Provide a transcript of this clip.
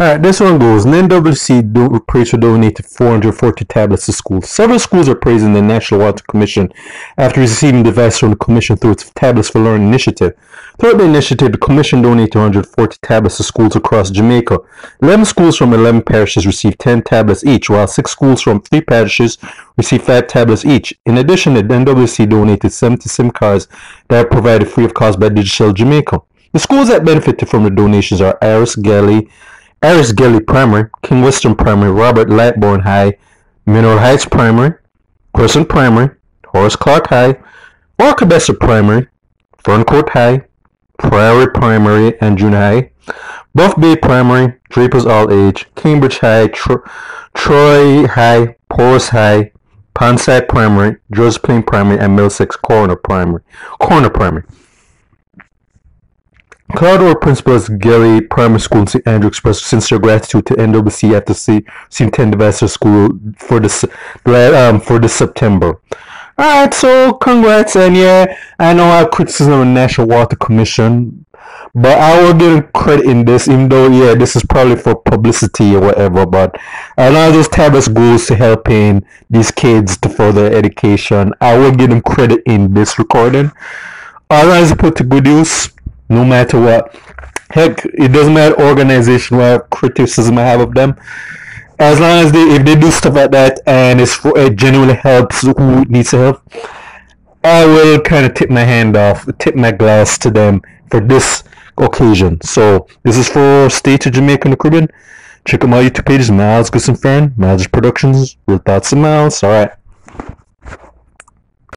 Alright, this one goes. NWC do, praised donated 440 tablets to schools. Several schools are praising the National Water Commission after receiving advice from the Commission through its Tablets for Learning initiative. Throughout the initiative, the Commission donated 140 tablets to schools across Jamaica. 11 schools from 11 parishes received 10 tablets each, while 6 schools from 3 parishes received 5 tablets each. In addition, the NWC donated 70 SIM cards that are provided free of cost by Digicel Jamaica. The schools that benefited from the donations are Iris Galley, Aris Gilly Primary, King Western Primary, Robert Lightbourne High, Mineral Heights Primary, Crescent Primary, Horace Clarke High, Walker Primary, Ferncourt High, Prairie Primary and Junior High, Buff Bay Primary, Drapers All Age, Cambridge High, Tro- Troy High, Porus High, Ponside Primary, Joseph Plain Primary, and Middlesex Corner Primary. Corner Primary. Cloudor principals Gary Primary School in St. Andrew expressed sincere gratitude to NWC after see, seeing 10 school for this um, for this September. Alright, so congrats, and yeah, I know I have criticism of the National Water Commission, but I will give credit in this, even though, yeah, this is probably for publicity or whatever, but lot of those tablets goes to helping these kids to further education. I will give them credit in this recording. Otherwise, put to good use no matter what. Heck, it doesn't matter organization what criticism I have of them. As long as they if they do stuff like that and it's for, it genuinely helps who needs help, I will kind of tip my hand off, tip my glass to them for this occasion. So this is for State of Jamaica and the Caribbean. Check out my YouTube page, Miles Gusson Fern, Miles Productions, Real Thoughts and Miles. Alright.